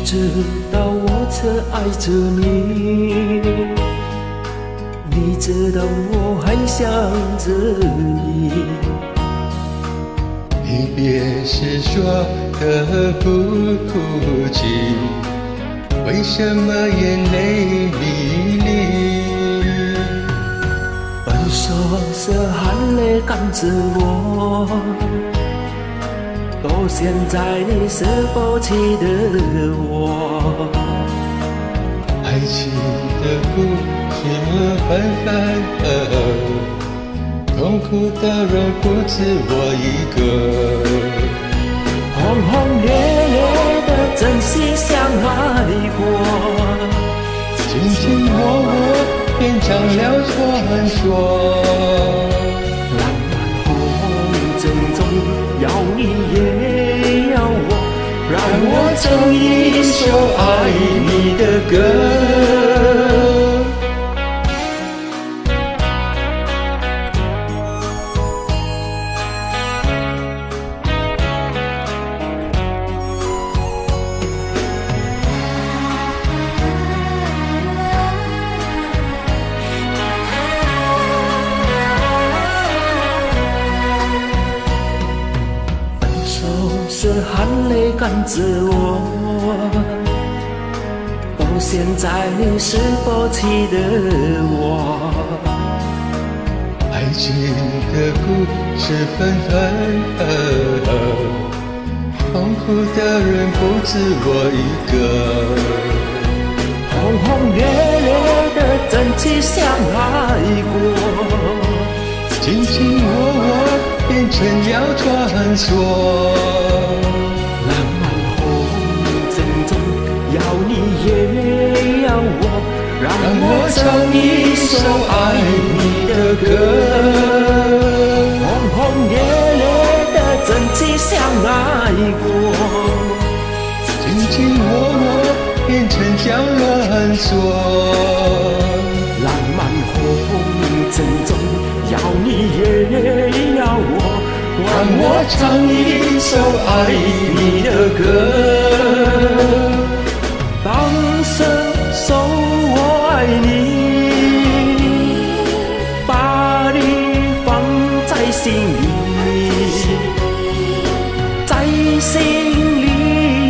知道我曾爱着你，你知道我很想着你。离别时说的不哭泣，为什么眼泪迷离？分手时含泪看着我。到现在，你是否记得我？爱情的故事分分合合，痛苦的人不止我一个。轰轰烈烈的真心相爱过，卿卿我我变成了传说。要你也，让我唱一首是含泪看着我，到现在你是否记得我？爱情的故事分分合合，痛苦的人不止我一个。轰轰烈烈的真情相爱过，成教传说，浪漫红尘中，要你也要我。让我唱一首爱你的歌，轰轰烈烈的真情相爱过，卿卿我我变成江乱说，我唱一首爱你的歌。大声说我爱你，把你放在心里，在心里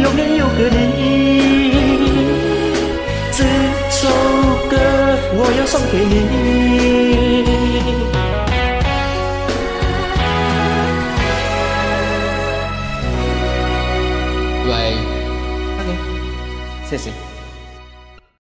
永远有个你。这首歌我要送给你。Sí.